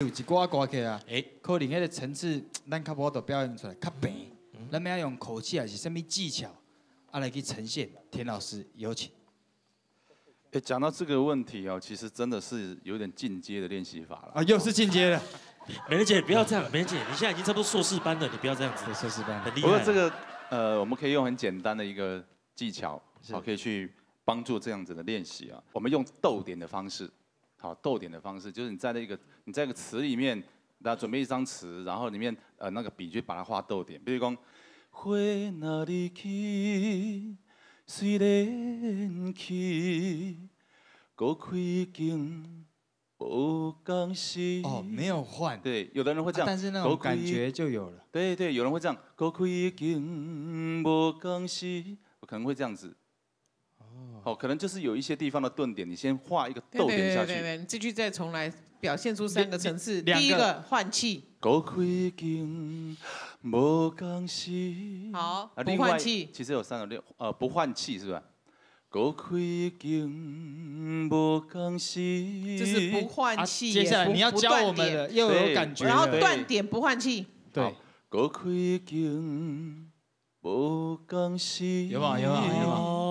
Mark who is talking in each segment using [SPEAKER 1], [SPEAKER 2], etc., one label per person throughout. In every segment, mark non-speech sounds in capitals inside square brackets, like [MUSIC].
[SPEAKER 1] 有一寡歌曲啊，
[SPEAKER 2] 哎，
[SPEAKER 1] 可能迄个层次 [TSK] 咱较无度表现出来，较平。咱们要用口气还是什么技巧，啊来去呈现？田老师有请。
[SPEAKER 3] 哎，讲到这个问题哦，其实真的是有点进阶的练习法了。
[SPEAKER 1] 啊，又是进阶的。[LAUGHS]
[SPEAKER 2] 美人姐不要这样，美人姐你现在已经差不多硕士班了，你不要这样子。
[SPEAKER 1] 硕士班
[SPEAKER 2] 很厉害。
[SPEAKER 3] 不过这个呃，我们可以用很简单的一个技巧，好，可以去帮助这样子的练习啊。我们用逗点的方式。好，逗点的方式就是你在那个你在一个词里面，大家准备一张词，然后里面呃那个笔就把它画逗点。比如讲，花哪里去，虽然去，过开经无讲时。
[SPEAKER 1] 哦，没有换。
[SPEAKER 3] 对，有的人会这样，
[SPEAKER 1] 但是那种感觉就有了。
[SPEAKER 3] 对对，有人会这样，过开经无讲时，我可能会这样子。哦，可能就是有一些地方的顿点，你先画一个逗点下去。
[SPEAKER 4] 对对对，这句再重来，表现出三个层次。第一个换气。好，不换气。
[SPEAKER 3] 其实有三个六，呃，不换气是吧？高开经无讲时。
[SPEAKER 4] 这是不换气。
[SPEAKER 1] 接下来你要教我们的，又有感觉。
[SPEAKER 4] 然后断点不换气。
[SPEAKER 1] 对。
[SPEAKER 3] 高开经无讲时。
[SPEAKER 1] 有啊？有啊？有吗？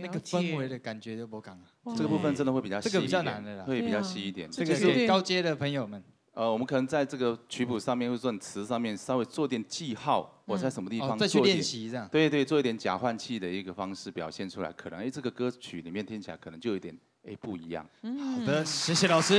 [SPEAKER 4] 那
[SPEAKER 1] 个氛围的感觉就不讲了，
[SPEAKER 3] 这个部分真的会比较
[SPEAKER 1] 这个比较难的啦，
[SPEAKER 3] 会比较细一点。
[SPEAKER 1] 这个是高阶的朋友们，
[SPEAKER 3] 呃，我们可能在这个曲谱上面或者说词上面稍微做点记号，我在什么地方
[SPEAKER 1] 再去练习这样。
[SPEAKER 3] 对对，做一点假换气的一个方式表现出来，可能哎这个歌曲里面听起来可能就有点哎不一样。
[SPEAKER 1] 好的，谢谢老师。